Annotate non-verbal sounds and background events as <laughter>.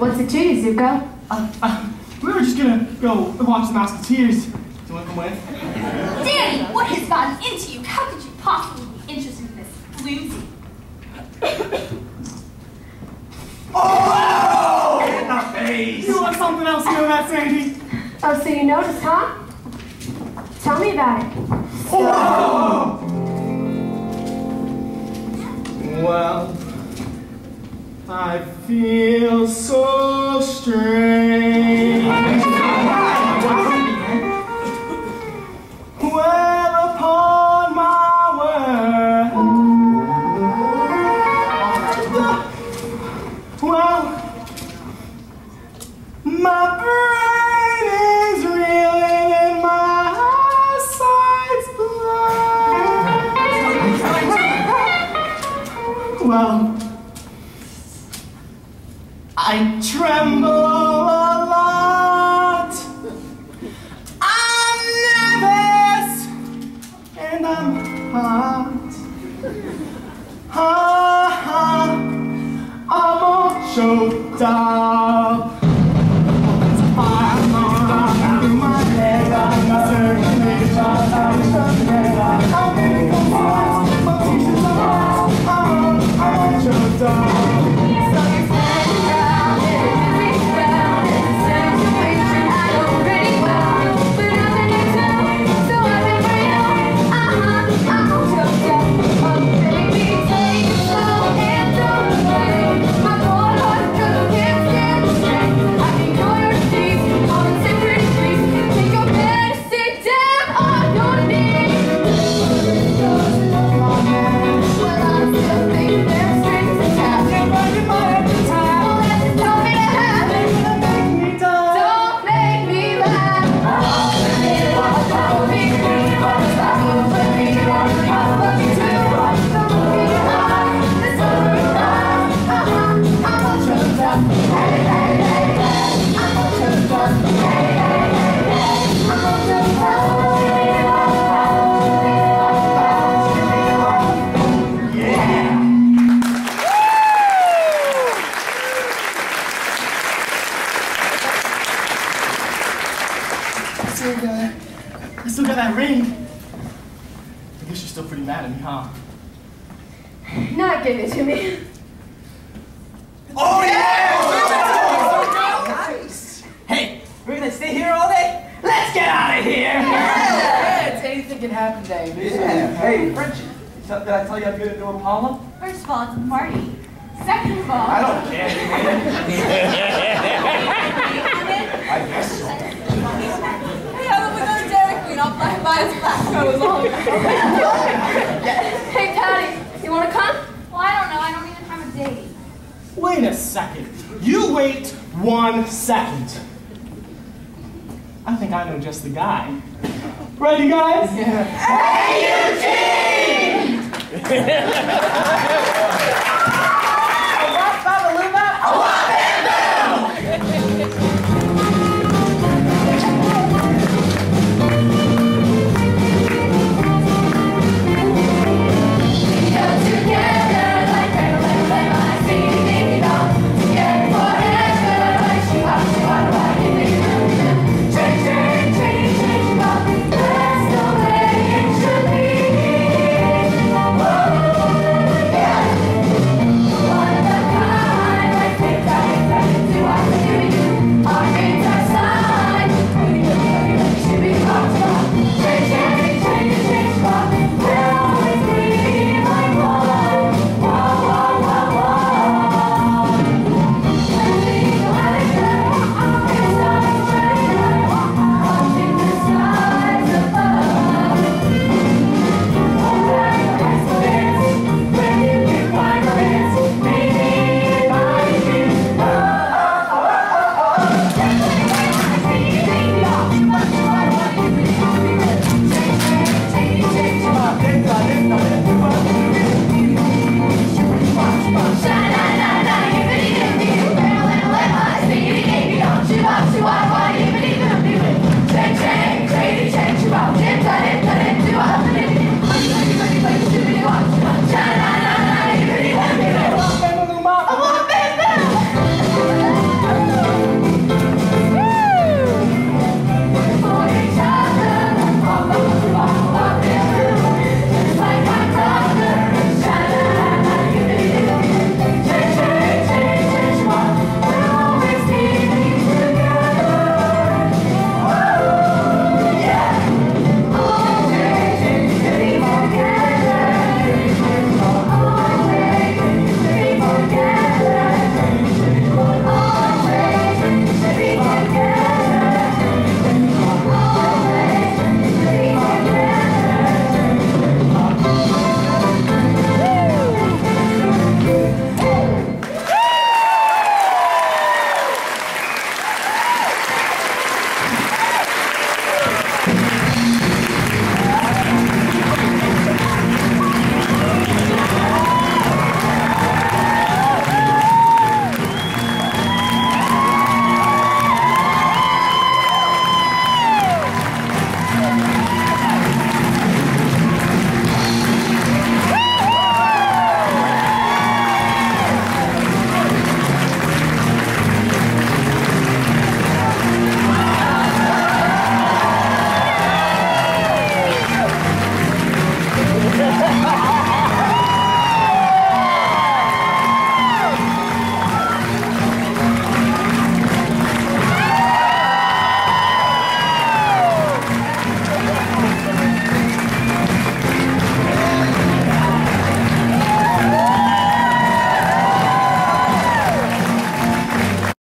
What's it to you, Zuko? Uh, uh, we were just gonna go watch the Musketeers. Do you want to come with? Danny, what has gotten into you? How could you possibly be interested in this floozy? Oh! In the face! You want something else to know that, Sandy? Oh, so you noticed, huh? Tell me about it. Oh! Well, I feel so strange. Well, upon my word. Well, my brain is reeling and my eyesight's blind. Well, I tremble a lot. I'm nervous and I'm hot. Ha ha. I'm all choked up. Not give it to me. Oh yeah! Nice. Hey, we're gonna stay here all day? Let's get out of here! Yeah, it's anything can happen, Dave. Yeah. Hey, Frenchie, did I tell you I'm gonna do Apollo? First of all, it's Marty. Second of all, I don't care, <laughs> man. I guess so. Hey, how about we go to Dairy Queen? I'll fly by as fast as long. Hey, Patty, you want to come? Well, I don't know. I don't even have a date. Wait a second. You wait one second. I think I know just the guy. Ready, guys? Yeah. Hey, Eugene!